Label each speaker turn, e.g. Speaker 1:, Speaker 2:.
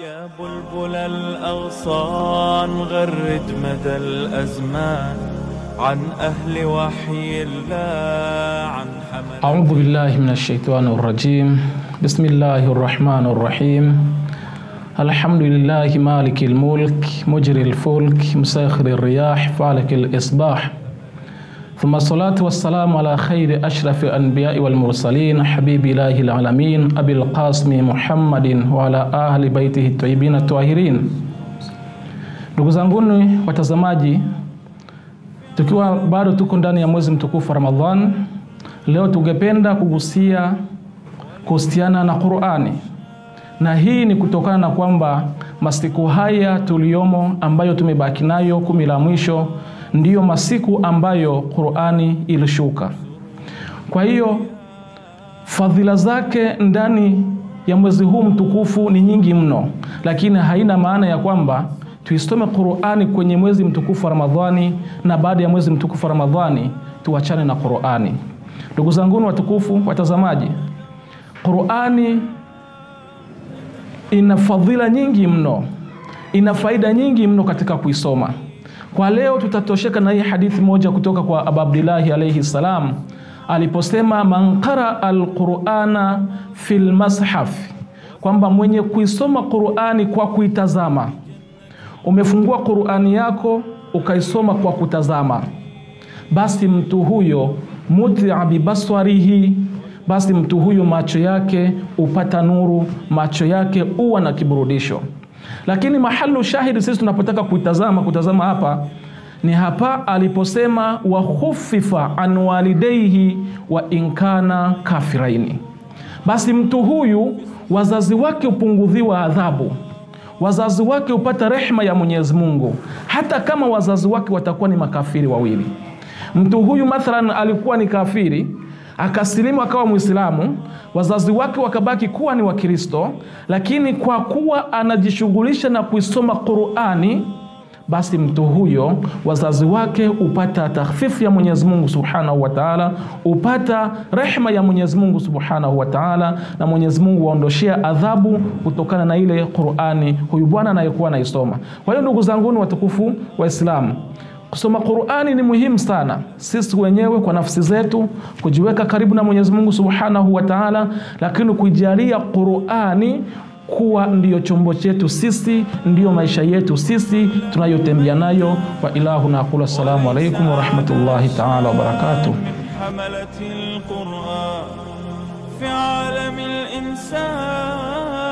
Speaker 1: يا بلبل الأغصان غرد مدى الأزمان عن أهل وحي الله عن حمل
Speaker 2: أعوذ بالله من الشيطان الرجيم. بسم الله الرحمن الرحيم. الحمد لله مالك الملك مجري الفلك مساخر الرياح فالك الإصباح. ثم الصلاة والسلام على خير أشرف الأنبياء والمرسلين حبيب الله العالمين أبي القاسم محمد وعلى أهل بيته الطيبين الطاهرين ndugu zanguni watazamaji tukiwa bado tuko ndani ya mwezi mtukufu wa ramadhan leo tungependa kugusia kuhusiana na qurani na hii ni kutokana na kwamba masiku haya tuliyomo ambayo tumebaki nayo kumi la mwisho ndiyo masiku ambayo qurani ilishuka. Kwa hiyo fadhila zake ndani ya mwezi huu mtukufu ni nyingi mno lakini haina maana ya kwamba tuisome qurani kwenye mwezi mtukufu wa ramadhani na baada ya mwezi mtukufu wa ramadhani tuachane na qurani. Ndugu zanguni watukufu watazamaji qurani ina fadhila nyingi mno ina faida nyingi mno katika kuisoma kwa leo tutatosheka na hii hadithi moja kutoka kwa abu abdillahi alayhi salam. Aliposema man qaraa alqurana fi lmashafi kwamba mwenye kuisoma qurani kwa kuitazama. Umefungua qurani yako ukaisoma kwa kutazama. Basi mtu huyo mutia bibaswarihi basi mtu huyo macho yake upata nuru macho yake uwa na kiburudisho lakini mahalu shahidi sisi tunapotaka kutazama kutazama hapa ni hapa aliposema wahufifa an walidaihi wa inkana kafiraini. Basi mtu huyu wazazi wake hupungudhiwa adhabu. Wazazi wake hupata rehma ya mwenyezi mungu. Hata kama wazazi wake watakuwa ni makafiri wawili. Mtu huyu mathalan alikuwa ni kafiri akasilimu akawa mwislamu wazazi wake wakabaki kuwa ni wakristo lakini kwa kuwa anajishughulisha na kuisoma qurani basi mtu huyo wazazi wake upata takhfifu ya mwenyezi mungu subhanahu wa taala hupata rehma ya mwenyezi mungu subhanahu wa taala na mwenyezi mungu waondoshea adhabu kutokana na ile qurani huyu bwana anayekuwa anaisoma. Kwa hiyo ndugu zangu ni watukufu waislamu kusoma qurani ni muhimu sana sisi wenyewe kwa nafsi zetu kujiweka karibu na mwenyezi mungu subhanahu wa taala lakini kuijalia qurani kuwa ndiyo chombo chetu sisi ndiyo maisha yetu sisi tunayotembea nayo wa ilahuna aqulu assalamu alaikum warahmatullahi taala wabarakatuh
Speaker 1: حملة القرآن في عالم الإنسان